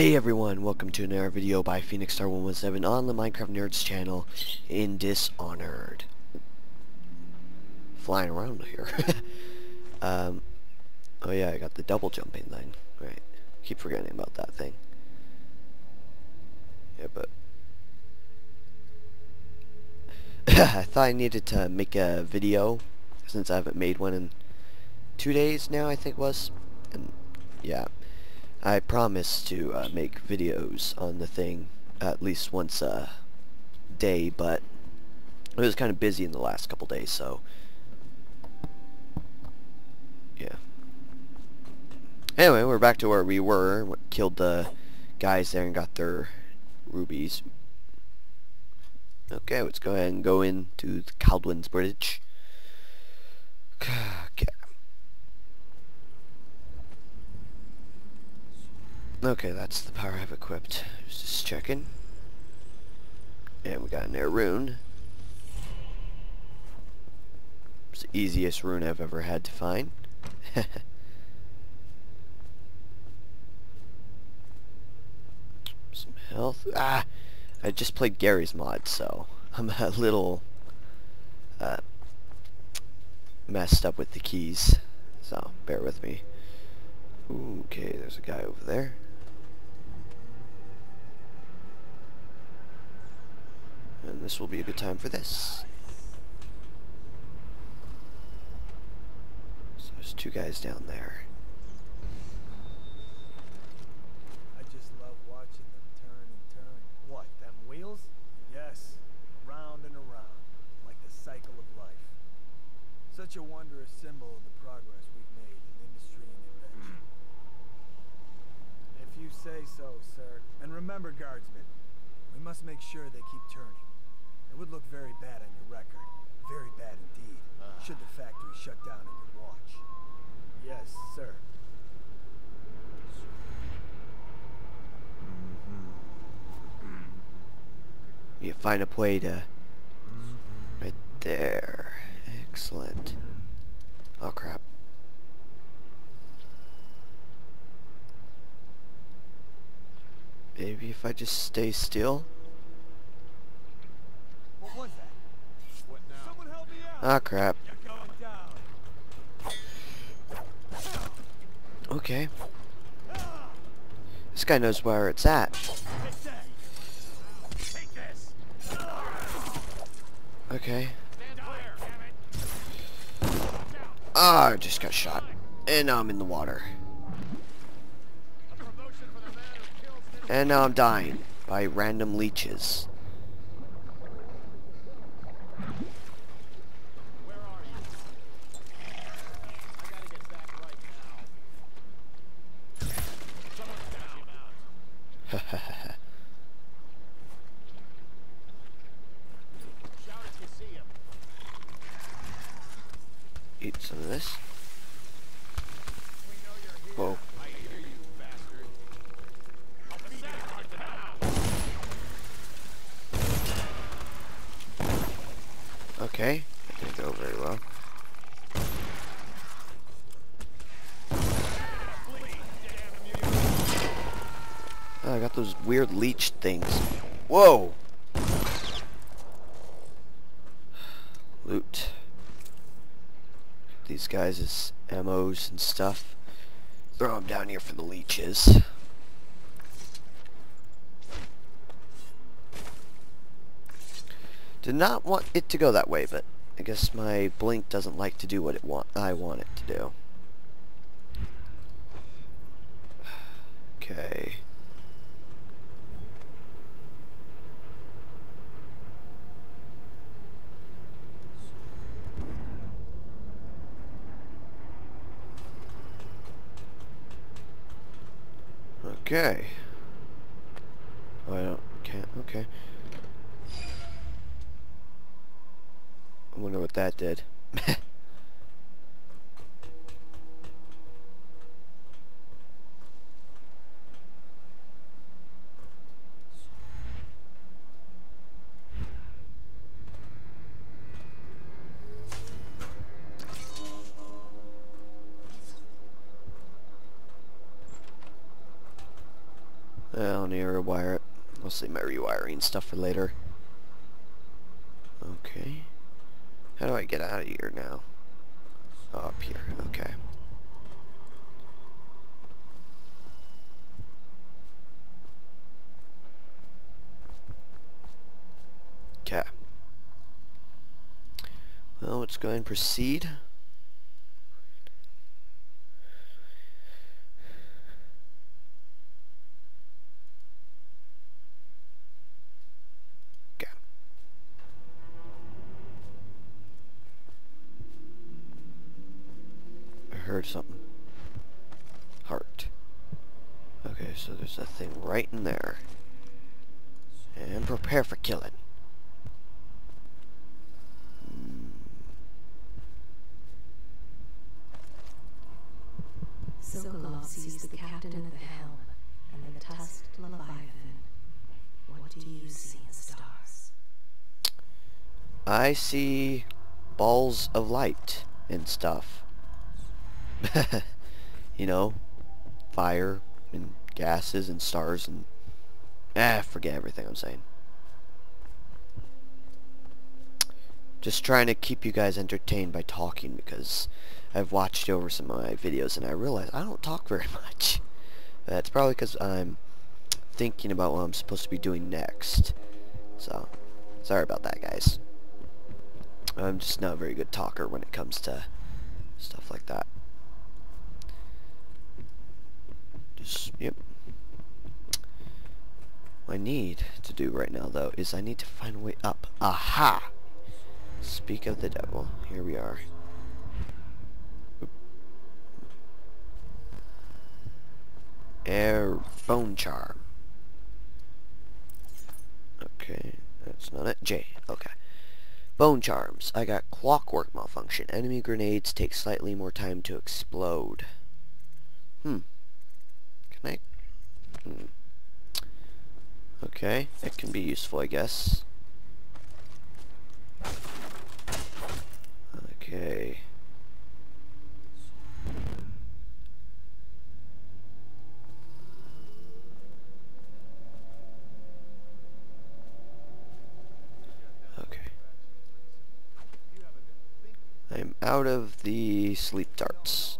Hey everyone, welcome to another video by Phoenix Star 117 on the Minecraft Nerds channel in Dishonored. Flying around here. um, oh yeah, I got the double jumping thing. Right. Keep forgetting about that thing. Yeah, but... I thought I needed to make a video since I haven't made one in two days now, I think was. And yeah. I promise to uh, make videos on the thing at least once a day, but I was kind of busy in the last couple days, so yeah. Anyway, we're back to where we were. Killed the guys there and got their rubies. Okay, let's go ahead and go into the Kaldwin's Bridge. Okay. That's the power I've equipped. Just checking. And we got an air rune. It's the easiest rune I've ever had to find. Some health. Ah! I just played Garry's Mod, so I'm a little uh, messed up with the keys. So, bear with me. Okay, there's a guy over there. And this will be a good time for this. So there's two guys down there. I just love watching them turn and turn. What, them wheels? Yes, round and around, like the cycle of life. Such a wondrous symbol of the progress we've made in industry and invention. if you say so, sir. And remember, guardsmen, we must make sure they keep turning. It would look very bad on your record. Very bad indeed. Ah. Should the factory shut down on your watch. Yes, sir. Mm-hmm. You find a way to... Right there. Excellent. Oh crap. Maybe if I just stay still? What was that? What now? Someone Ah crap. Going down. Okay. This guy knows where it's at. Okay. Ah, I just got shot. And now I'm in the water. And now I'm dying by random leeches. Where are you? I gotta get back right now. Someone's down. Shout if you see him. Eat some of this. Whoa. Okay. That didn't go very well. Oh, I got those weird leech things. Whoa! Loot. These guys as ammos and stuff. Throw them down here for the leeches. Did not want it to go that way, but I guess my blink doesn't like to do what it want I want it to do. Okay. Okay. Oh, I don't can't. Okay. I wonder what that did. rewiring stuff for later. Okay. How do I get out of here now? Oh, up here. Okay. Okay. Well, let's go and proceed. So there's a thing right in there. And prepare for killing. Sokolov sees the captain at the helm and the tusked Leviathan. What do you see in stars? I see balls of light and stuff. you know, fire and gases and stars and ah, forget everything I'm saying. Just trying to keep you guys entertained by talking because I've watched over some of my videos and I realize I don't talk very much. That's probably because I'm thinking about what I'm supposed to be doing next. So, sorry about that guys. I'm just not a very good talker when it comes to stuff like that. Just, yep. What I need to do right now, though, is I need to find a way up. Aha! Speak of the devil. Here we are. Air bone charm. Okay, that's not it. J. Okay. Bone charms. I got clockwork malfunction. Enemy grenades take slightly more time to explode. Hmm. Can I? Hmm. Okay, it can be useful, I guess. Okay. Okay. I'm out of the sleep darts.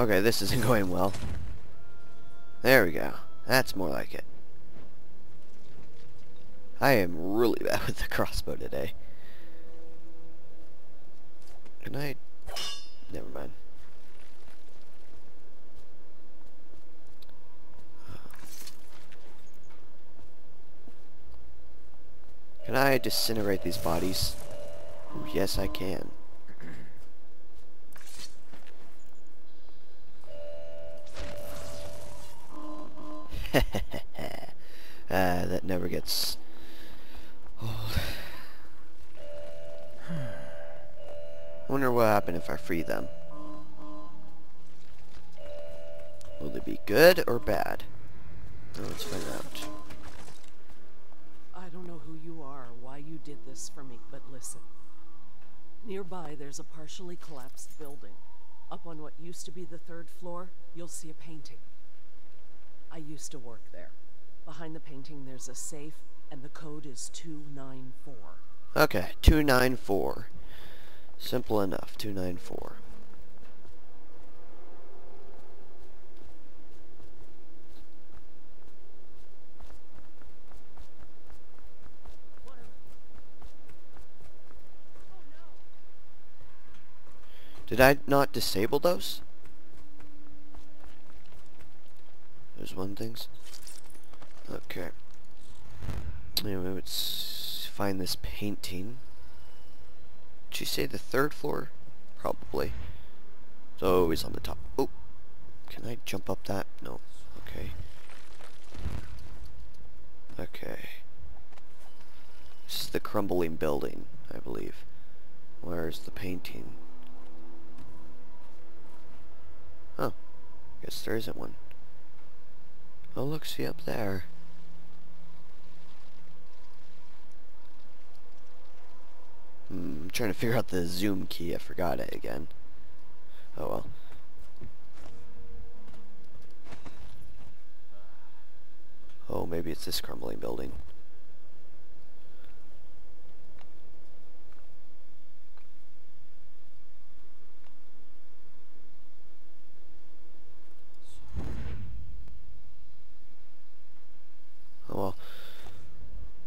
Okay, this isn't going well. There we go. That's more like it. I am really bad with the crossbow today. Can I... Never mind. Can I disintegrate these bodies? Yes, I can. That never gets old. I wonder what happened if I free them. Will they be good or bad? Let's find out. I don't know who you are or why you did this for me, but listen. Nearby, there's a partially collapsed building. Up on what used to be the third floor, you'll see a painting. I used to work there. Behind the painting, there's a safe, and the code is 294. Okay, 294. Simple enough, 294. Did I not disable those? There's one things. Okay. Anyway, let's find this painting. Did you say the third floor? Probably. It's always on the top. Oh! Can I jump up that? No. Okay. Okay. This is the crumbling building, I believe. Where's the painting? Oh. Guess there isn't one. Oh, look, see up there. I'm trying to figure out the zoom key. I forgot it again. Oh well. Oh, maybe it's this crumbling building. Oh well.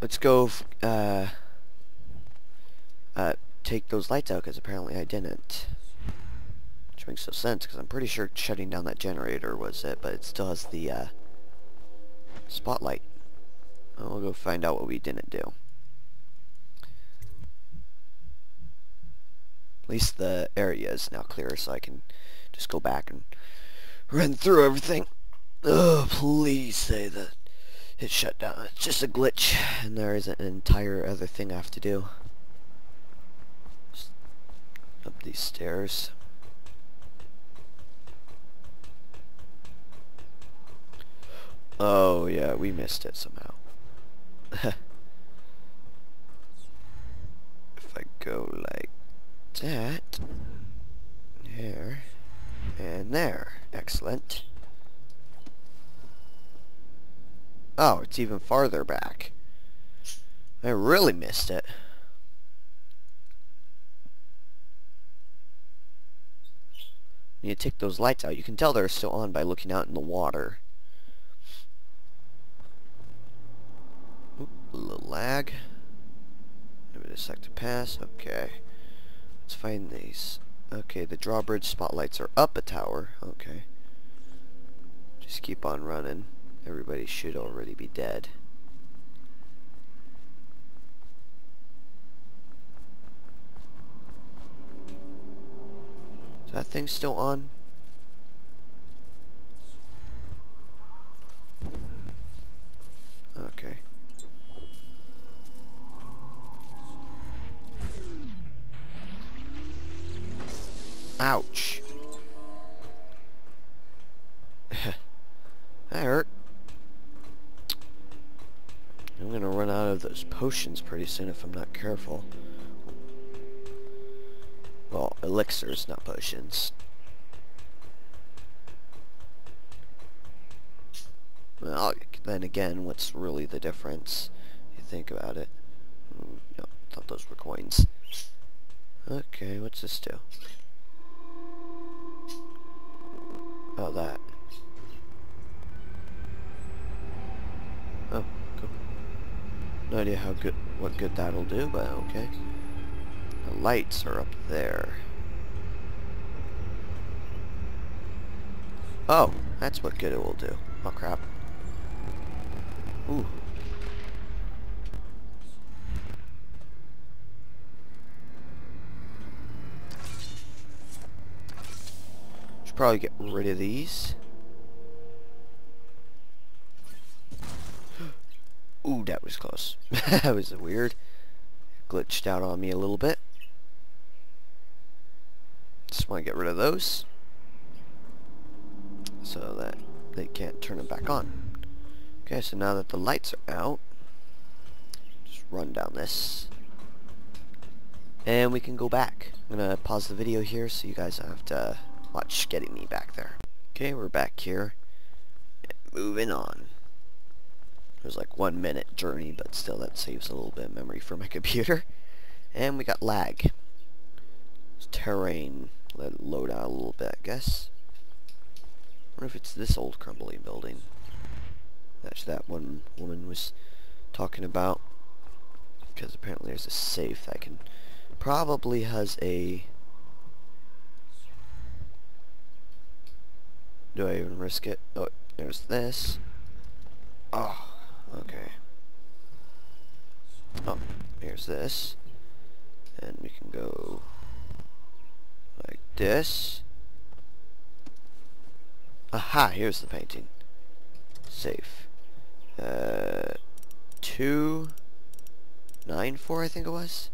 Let's go uh, take those lights out because apparently I didn't. Which makes no sense because I'm pretty sure shutting down that generator was it, but it still has the uh, spotlight. I'll go find out what we didn't do. At least the area is now clear so I can just go back and run through everything. Oh, please say that it shut down. It's just a glitch and there isn't an entire other thing I have to do. Up these stairs. Oh yeah, we missed it somehow. if I go like that, there, and there. Excellent. Oh, it's even farther back. I really missed it. When you take those lights out, you can tell they're still on by looking out in the water. Oop, a little lag. Give it a sec to pass. Okay. Let's find these. Okay, the drawbridge spotlights are up a tower. Okay. Just keep on running. Everybody should already be dead. That thing still on? Okay. Ouch. that hurt. I'm gonna run out of those potions pretty soon if I'm not careful. Elixirs, not potions. Well, then again, what's really the difference? You think about it. Ooh, no, thought those were coins. Okay, what's this do? Oh, that. Oh, cool. No idea how good, what good that'll do, but okay. The lights are up there. Oh, that's what good it will do. Oh crap. Ooh. Should probably get rid of these. Ooh, that was close. that was weird. Glitched out on me a little bit. Just want to get rid of those. So that they can't turn it back on. Okay, so now that the lights are out, just run down this. And we can go back. I'm going to pause the video here so you guys don't have to watch getting me back there. Okay, we're back here. Moving on. It was like one minute journey, but still that saves a little bit of memory for my computer. And we got lag. It's terrain. Let it load out a little bit, I guess. Wonder if it's this old crumbly building. That's that one woman was talking about. Because apparently there's a safe that can probably has a do I even risk it? Oh, There's this. Oh, okay. Oh, here's this. And we can go like this. Aha, here's the painting. Safe. Uh, two, nine, four, I think it was.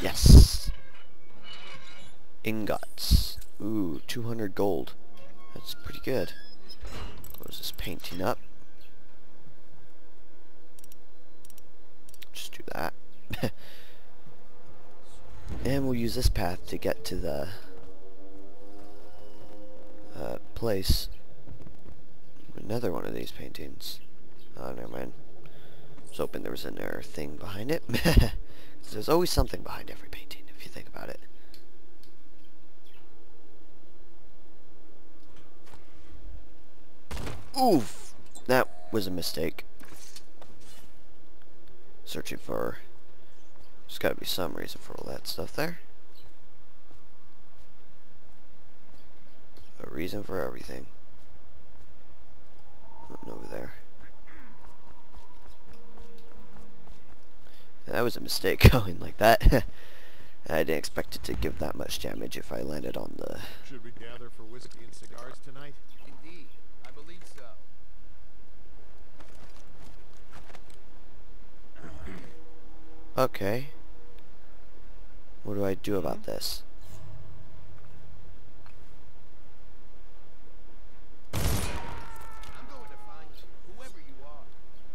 Yes. Ingots. Ooh, 200 gold. That's pretty good. Close this painting up. Just do that. and we'll use this path to get to the uh, place. Another one of these paintings. Oh, never mind. I was hoping there was another thing behind it. There's always something behind every painting, if you think about it. Oof! That was a mistake. Searching for... There's gotta be some reason for all that stuff there. A reason for everything. Nothing over there. That was a mistake going like that. I didn't expect it to give that much damage if I landed on the... Should we gather for whiskey and cigars tonight? Indeed, I believe so. Okay. What do I do about mm-hmm. this? I'm going to find you, whoever you are,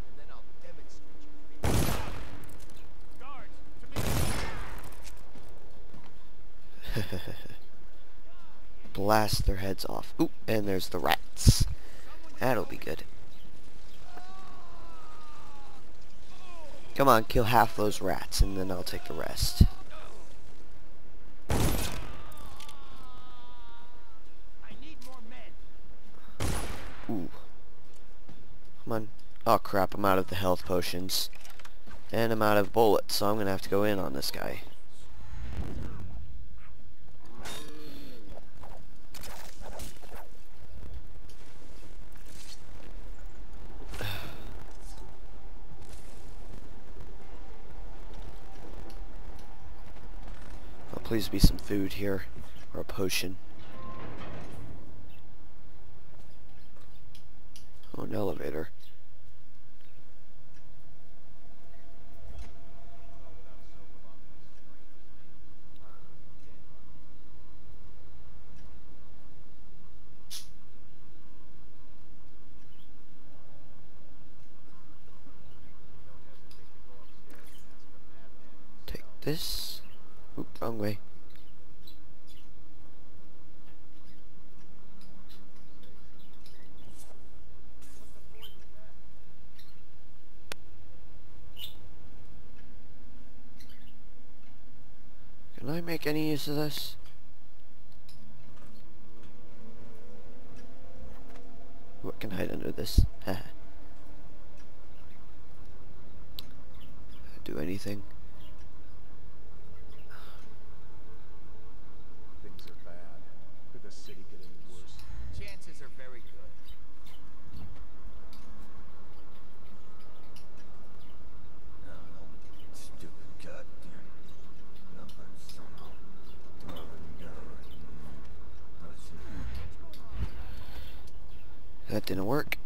and then I'll demonstrate your. Guards, to me! Blast their heads off. Ooh, and there's the rats. That'll be good. Come on, kill half those rats, and then I'll take the rest. I need more men. Ooh. Come on. Oh crap, I'm out of the health potions. And I'm out of bullets, so I'm gonna have to go in on this guy. Oh, please be some food here, or a potion. Oh, an elevator. This. Oop, wrong way. Can I make any use of this? What can hide under this? Do anything? Things are bad. Could the city get any worse? Chances are very good. Stupid goddamn number somehow. Didn't work.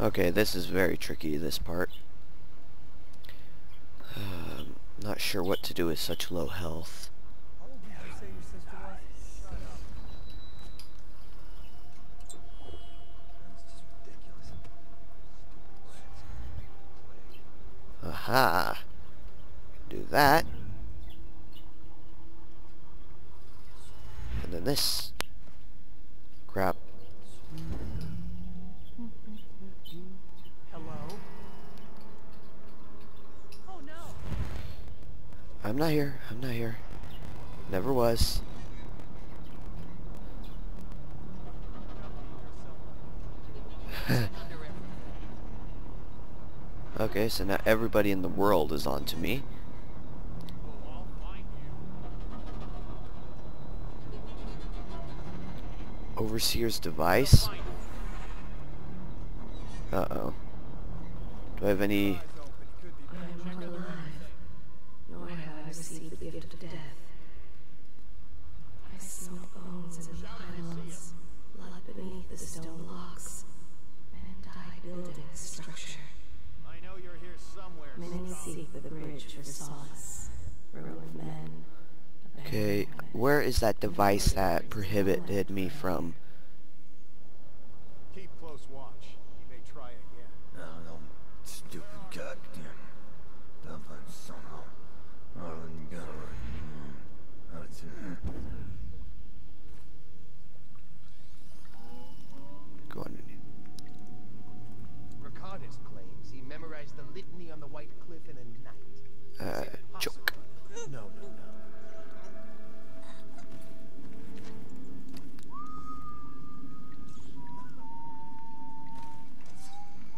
Okay, this is very tricky, this part. Um, not sure what to do with such low health. that. And then this. Crap. Hello? Oh no. I'm not here. I'm not here. Never was. okay, so now everybody in the world is on to me. Overseer's device? Uh-oh. Do I have any... I am not alive, nor have I received the gift of death. I smell bones and pylons, blood beneath the stone blocks, men die building structure. I know you're here somewhere. Many seek the bridge for solace, ruined men. Okay, where is that device that prohibited me from... Keep close watch. He may try again. No, no, stupid goddamn. Dublin somehow. Ireland got Go underneath. Ricardas claims he memorized the litany on the White Cliff in a night. Uh, Is it choke. possible? No, no, no.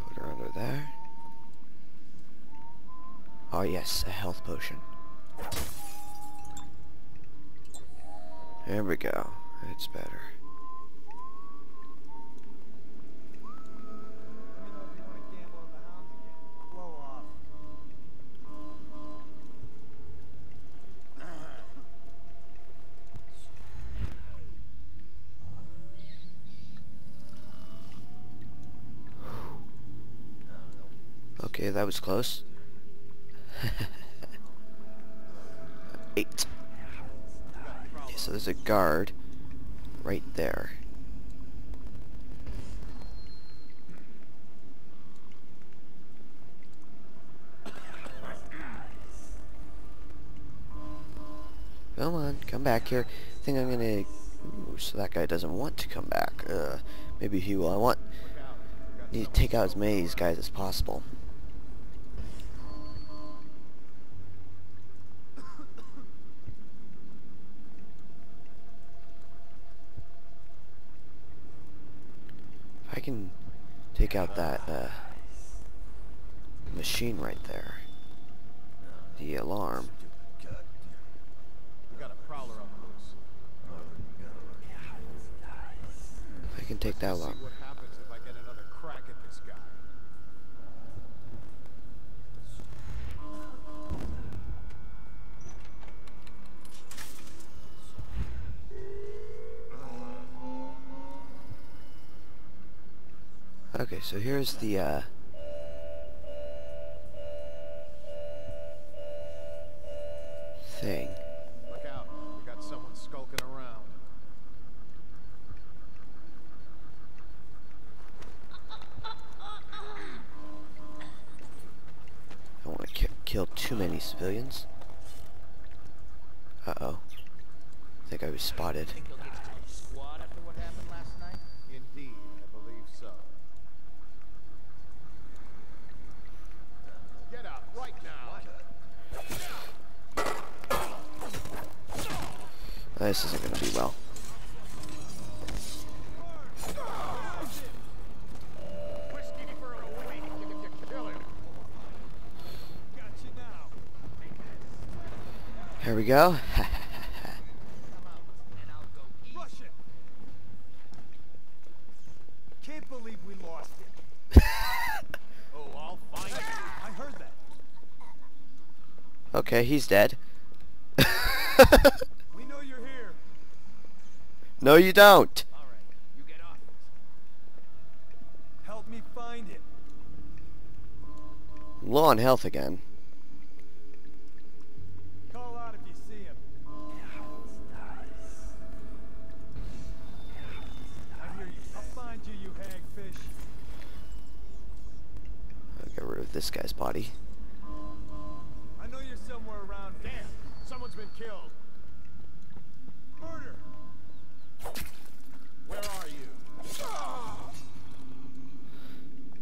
Put her under there. Oh yes, a health potion. There we go. It's better. Okay, that was close. Eight. Okay, so there's a guard right there. Come on, come back here. I think I'm gonna... Ooh, so that guy doesn't want to come back. Uh, maybe he will. I want... Need to take out as many of these guys as possible. If I can take out that uh, machine right there, the alarm. I can take that alarm. Okay, so here's the uh, thing. Look out. We got someone skulking around. I don't want to ki kill too many civilians. Uh-oh. I think I was spotted. This isn't going to be well. Whiskey for a week if you kill him. Got you now. Here we go. Come out, and I'll go eat. Rush it. Can't believe we lost it. Oh, I'll find him. I heard that. okay, he's dead. We know you're here. No, you don't. All right, you get off. Help me find it. Low on health again. Call out if you see him. I hear you. I'll find you, you hagfish. I'll get rid of this guy's body. I know you're somewhere around. Damn, someone's been killed. Murder! Where are you?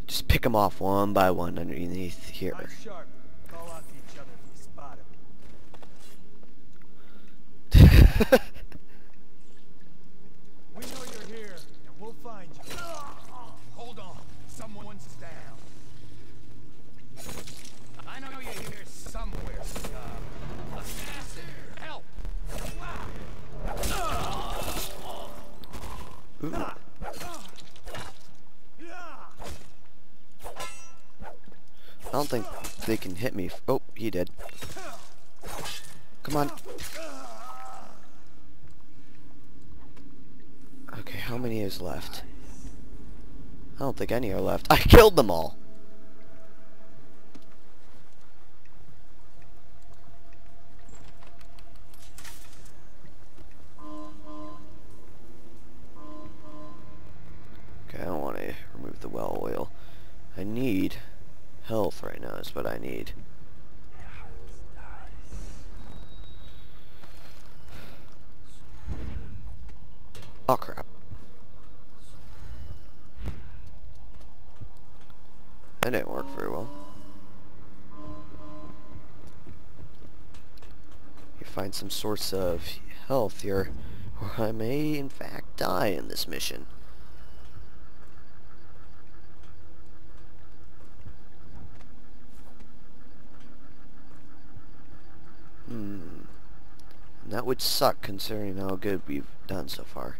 Just pick them off one by one underneath here. Eyes sharp. Call out to each other if you spot him. We know you're here, and we'll find you. Hold on. Ooh. I don't think they can hit me. Oh, he did. Come on. Okay, how many is left? I don't think any are left. I killed them all. Okay, I don't want to remove the well oil. I need health right now is what I need. Oh crap. That didn't work very well. You find some source of health here, or I may in fact die in this mission. Hmm. That would suck considering how good we've done so far.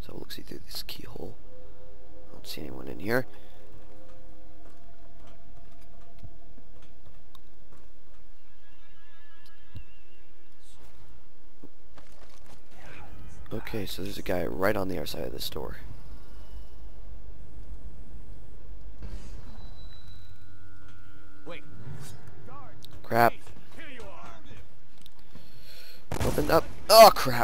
So we'll see through this keyhole. I don't see anyone in here. Okay, so there's a guy right on the other side of this door. Wait. Crap. Open up. Oh, crap.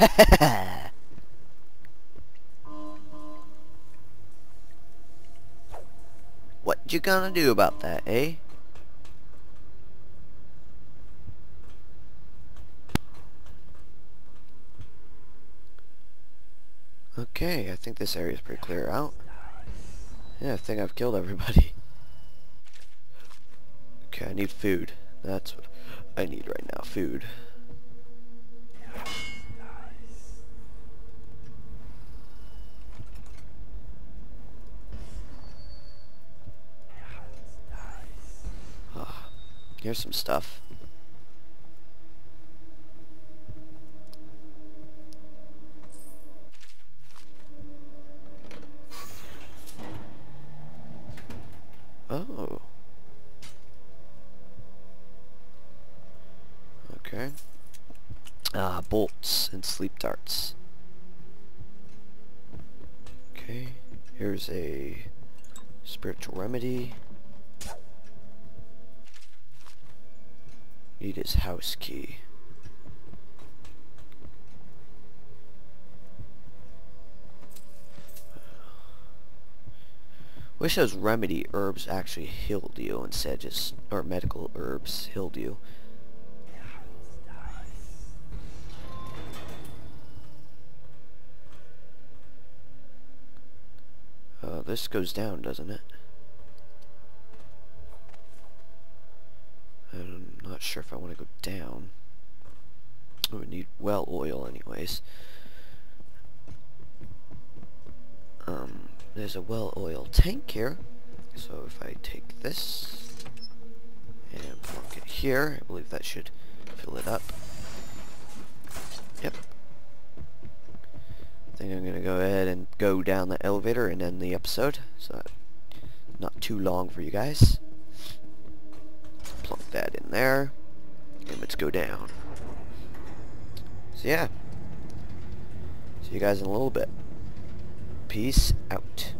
what you gonna do about that, eh? Okay, I think this area is pretty clear out. Yeah, I think I've killed everybody. Okay, I need food. That's what I need right now, food. Here's some stuff. Oh. Okay. Ah, bolts and sleep darts. Okay, here's a spiritual remedy. Need his house key. Wish those remedy herbs actually healed you instead just or medical herbs healed you. Uh, this goes down, doesn't it? I'm not sure if I want to go down. I would need well oil anyways. Um, there's a well oil tank here. So if I take this and plunk it here, I believe that should fill it up. Yep. I think I'm gonna go ahead and go down the elevator and end the episode. So not too long for you guys. Plunk that in there. And let's go down. So yeah. See you guys in a little bit. Peace out.